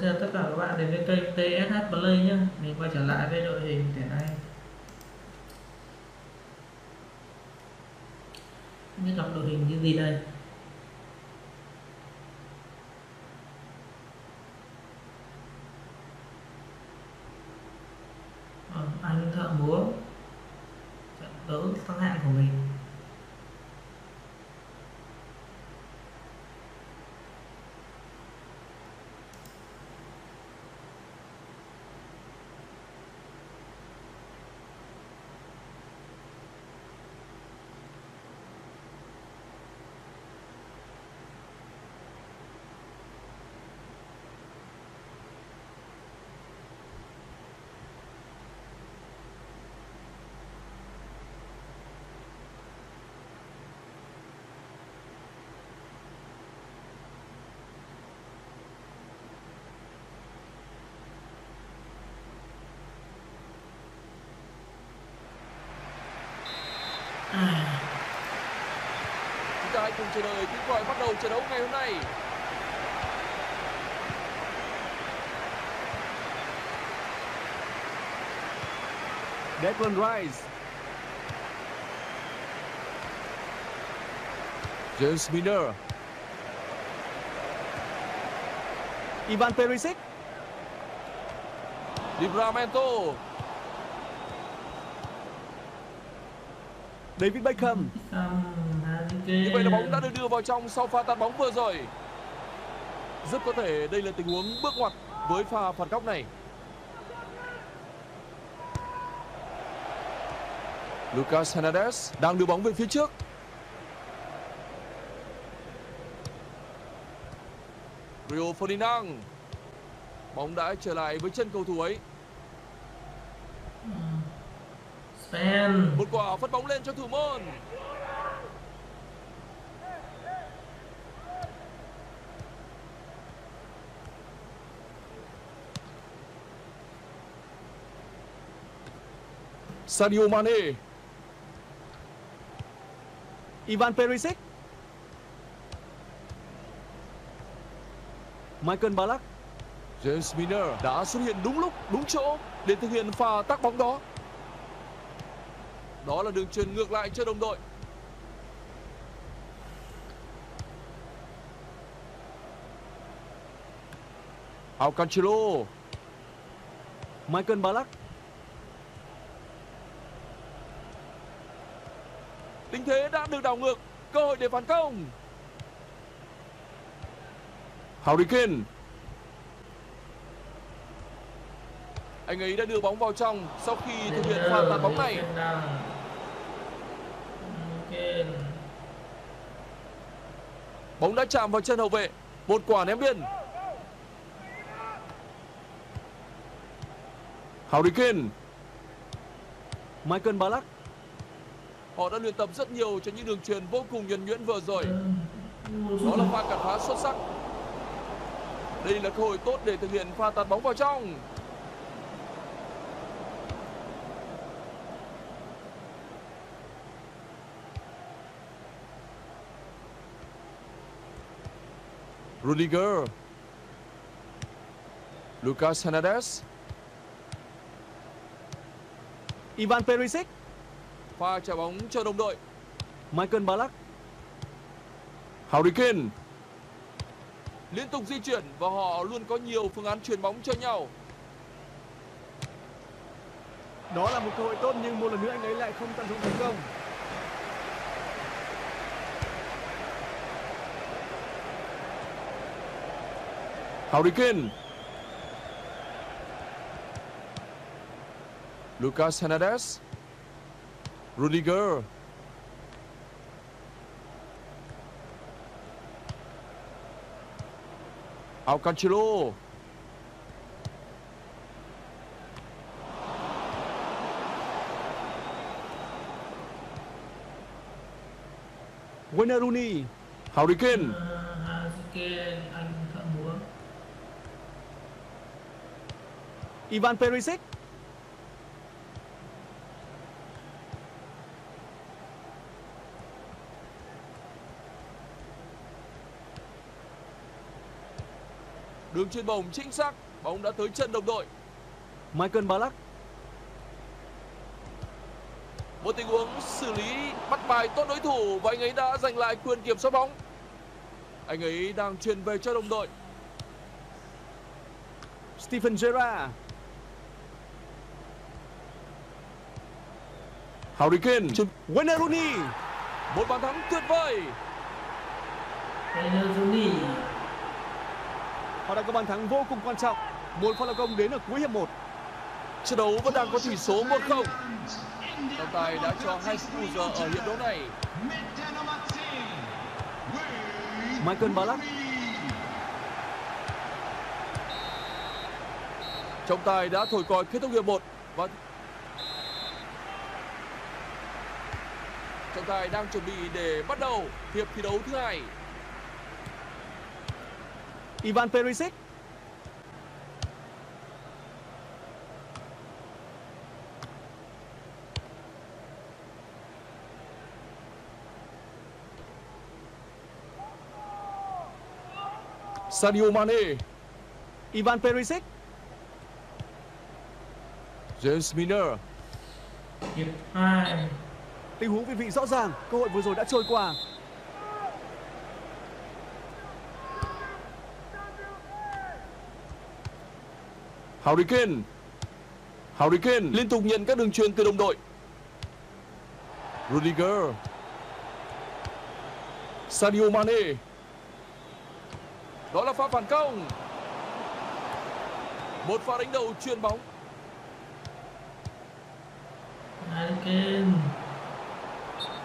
Chào tất cả các bạn đến với kênh TSH Play nhé Mình quay trở lại với đội hình tuyển này Không biết gặp đội hình như gì đây. À, Anh thợ múa. Trận đấu tăng hạng của mình. Cùng chờ đợi tiếng còi bắt đầu trận đấu ngày hôm nay. Declan Rice, James Milner, Ivan Perisic, Livramento, David Beckham, Harry Như vậy là bóng đã được đưa vào trong sau pha tạt bóng vừa rồi. Rất có thể đây là tình huống bước ngoặt với pha phạt góc này. Lucas Hernandez đang đưa bóng về phía trước. Rio Ferdinand. Bóng đã trở lại với chân cầu thủ ấy. Sven Một quả phất bóng lên cho thủ môn. Sadio Mane, Ivan Perisic, Michael Ballack, James Milner đã xuất hiện đúng lúc, đúng chỗ để thực hiện pha tác bóng đó. Đó là đường truyền ngược lại cho đồng đội. Alcancelo, Michael Ballack, tình thế đã được đảo ngược, cơ hội để phản công. Harry Kane. Anh ấy đã đưa bóng vào trong sau khi thực hiện pha tạt bóng này. Bóng đã chạm vào chân hậu vệ. Một quả ném biên. Harry Kane. Michael Ballack, Họ đã luyện tập rất nhiều cho những đường truyền vô cùng nhuần nhuyễn vừa rồi. Đó là pha cản phá xuất sắc. Đây là cơ hội tốt để thực hiện pha tạt bóng vào trong. Rudiger. Lucas Hernandez. Ivan Perisic, Pha trả bóng cho đồng đội. Michael Ballack, Harry Kane. Liên tục di chuyển và họ luôn có nhiều phương án chuyền bóng cho nhau. đó là một cơ hội tốt nhưng một lần nữa anh ấy lại không tận dụng thành công. Harry Kane. Lucas Hernandez. Rudiger. Alcancelo. Wayne Rooney, Harry Kane. Kane anh thợ múa Ivan Perisic, Đường chuyền bóng chính xác, bóng đã tới chân đồng đội. Michael Ballack Một tình huống xử lý bắt bài tốt đối thủ và anh ấy đã giành lại quyền kiểm soát bóng. Anh ấy đang truyền về cho đồng đội. Stephen Gerrard Harry Kane, Wayne Rooney một bàn thắng tuyệt vời. Taylor Rooney họ đã có bàn thắng vô cùng quan trọng một pha lập công đến ở cuối hiệp 1 Trận đấu vẫn đang có tỷ số 1-0. Trọng tài đã cho hai phút giờ ở hiệp đấu này. Michael Ballack Trọng tài đã thổi còi kết thúc hiệp 1 và trọng tài đang chuẩn bị để bắt đầu hiệp thi đấu thứ hai. Ivan Perisic. Sadio Mane, Ivan Perisic. James hai. Tình huống vị vị rõ ràng cơ hội vừa rồi đã trôi qua Harry Kane. Harry Kane liên tục nhận các đường truyền từ đồng đội. Rudiger. Sadio Mane. Đó là pha phản công. Một pha đánh đầu chuyền bóng. Harry Kane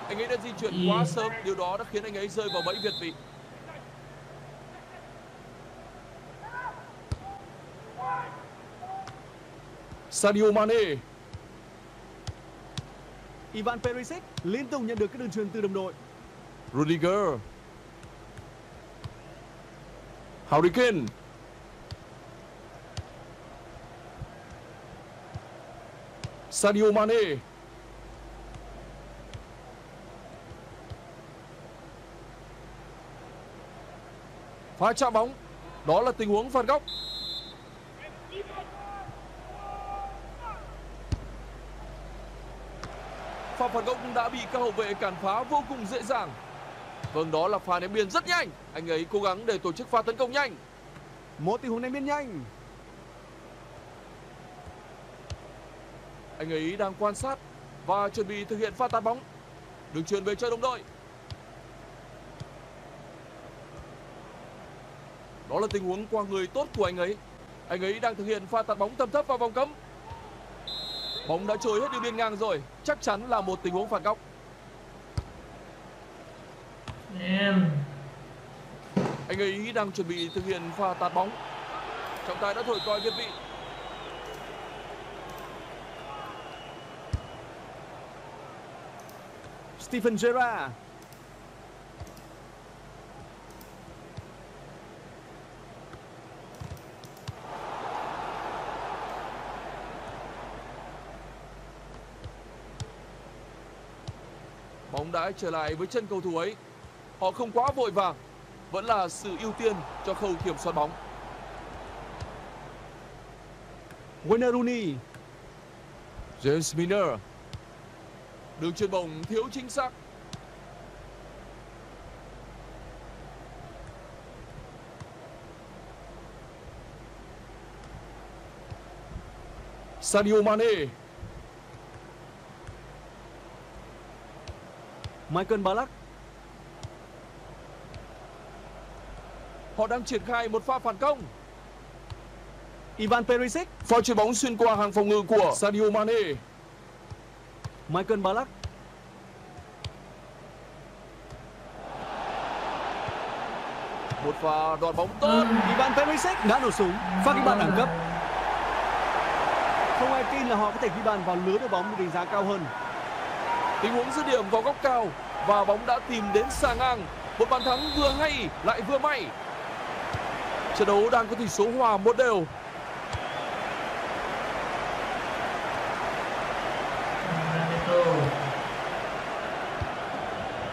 Anh ấy đã di chuyển quá sớm, điều đó đã khiến anh ấy rơi vào bẫy việt vị. Sadio Mane. Ivan Perisic liên tục nhận được các đường truyền từ đồng đội Rudiger. Harry Kane. Sadio Mane. Pha chạm bóng. Đó là tình huống phạt góc. Pha phạt góc đã bị các hậu vệ cản phá vô cùng dễ dàng. Vâng, đó là pha ném biên rất nhanh. Anh ấy cố gắng để tổ chức pha tấn công nhanh. một tình huống ném biên nhanh Anh ấy đang quan sát và chuẩn bị thực hiện pha tạt bóng. Đường truyền về cho đồng đội. Đó là tình huống qua người tốt của anh ấy. Anh ấy đang thực hiện pha tạt bóng tầm thấp vào vòng cấm. Bóng đã trôi hết đường biên ngang rồi. Chắc chắn là một tình huống phạt góc. em Anh ấy đang chuẩn bị thực hiện pha tạt bóng. Trọng tài đã thổi còi việt vị. Stephen Gerrard Đã trở lại với chân cầu thủ ấy. Họ không quá vội vàng, vẫn là sự ưu tiên cho khâu kiểm soát bóng. Wayne Rooney James Milner. Đường chuyền bóng thiếu chính xác. Sadio Mane. Michael Ballack Họ đang triển khai một pha phản công. Ivan Perisic Pha chuyền bóng xuyên qua hàng phòng ngự của Sadio Mane. Michael Ballack Một pha đoạt bóng tốt. Ivan Perisic đã nổ súng pha ghi bàn đẳng cấp không ai tin là họ có thể ghi bàn vào lưới đội bóng được đánh giá cao hơn Tình huống dứt điểm vào góc cao và bóng đã tìm đến xà ngang. Một bàn thắng vừa hay lại vừa may. Trận đấu đang có tỷ số hòa một đều.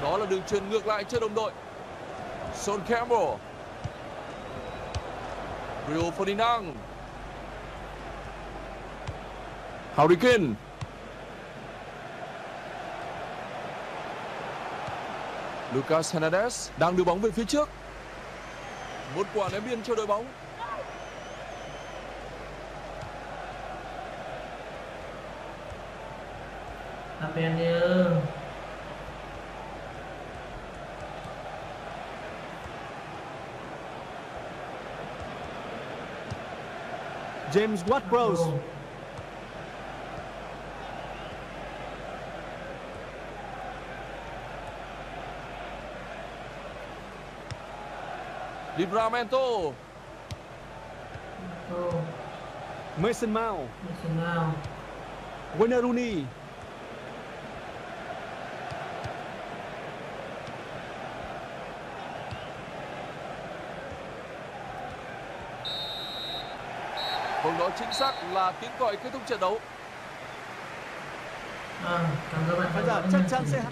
Đó là đường truyền ngược lại cho đồng đội. Son Campbell. Rio Ferdinand Harry Kane Lucas Hernandez đang đưa bóng về phía trước. Một quả ném biên cho đội bóng. James Ward-Prowse Livramento. Ồ, Mason Mount. Wayne Rooney Vâng đó chính xác là tiếng còi kết thúc trận đấu. À, cảm ơn bạn Khán giả chắc chắn sẽ.